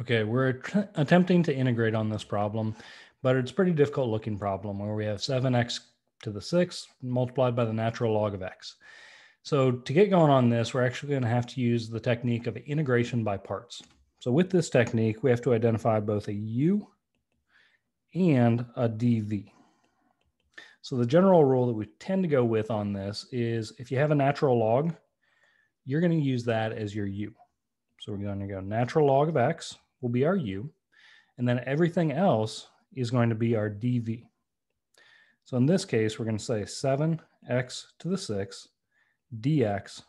Okay, we're att- attempting to integrate on this problem, but it's a pretty difficult looking problem where we have 7x to the 6 multiplied by the natural log of x. So to get going on this, we're actually going to have to use the technique of integration by parts. So with this technique, we have to identify both a u and a dv. So the general rule that we tend to go with on this is if you have a natural log, you're going to use that as your u. So we're going to go natural log of x will be our u, and then everything else is going to be our dv. So in this case, we're going to say 7x to the 6 dx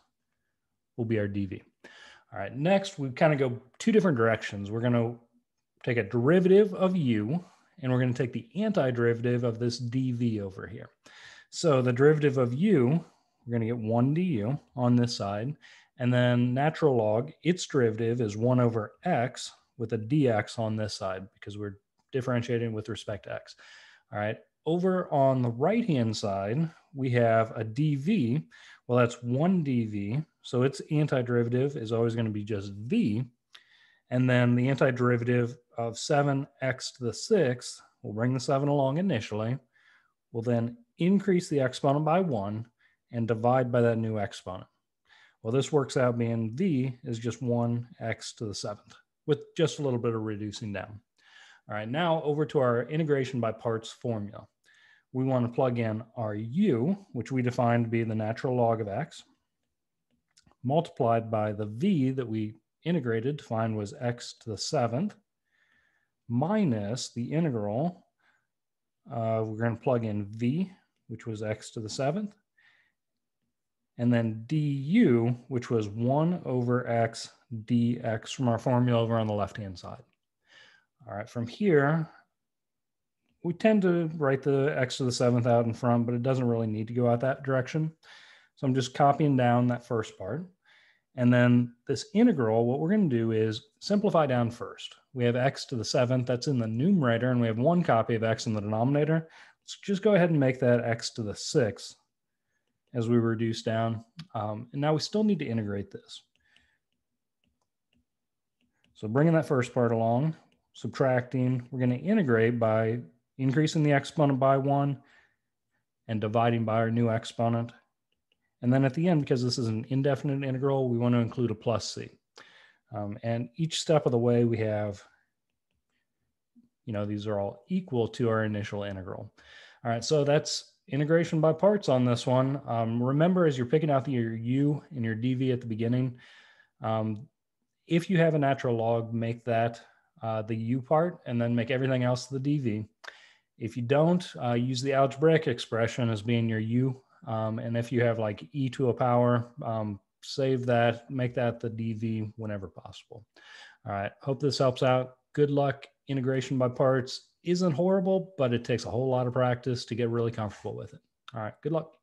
will be our dv. All right, next we kind of go two different directions. We're going to take a derivative of u, and we're going to take the antiderivative of this dv over here. So the derivative of u, we're going to get 1 du on this side, and then natural log, its derivative is 1 over x with a dx on this side because we're differentiating with respect to x. All right, over on the right-hand side, we have a dv. Well, that's 1 dv, so its antiderivative is always going to be just v. And then the antiderivative of 7x to the 6th, we'll bring the 7 along initially, we'll then increase the exponent by 1 and divide by that new exponent. Well, this works out being v is just 1x to the 7th with just a little bit of reducing down. All right, now over to our integration by parts formula. We want to plug in our u, which we defined to be the natural log of x, multiplied by the v that we integrated to find was x to the 7th, minus the integral. Uh, we're going to plug in v, which was x to the 7th, and then du, which was 1 over x dx from our formula over on the left-hand side. All right, from here, we tend to write the x to the seventh out in front, but it doesn't really need to go out that direction. So I'm just copying down that first part. And then this integral, what we're going to do is simplify down first. We have x to the seventh, that's in the numerator, and we have one copy of x in the denominator. Let's just go ahead and make that x to the sixth as we reduce down. Um, and now we still need to integrate this. So bringing that first part along, subtracting, we're going to integrate by increasing the exponent by one and dividing by our new exponent. And then at the end, because this is an indefinite integral, we want to include a plus c. Um, and each step of the way we have, you know, these are all equal to our initial integral. All right, so that's integration by parts on this one. Um, remember, as you're picking out the, your u and your dv at the beginning, um, if you have a natural log, make that uh, the u part and then make everything else the dv. If you don't, uh, use the algebraic expression as being your u. Um, and if you have like e to a power, um, save that, make that the dv whenever possible. All right, hope this helps out. Good luck. Integration by parts isn't horrible, but it takes a whole lot of practice to get really comfortable with it. All right, good luck.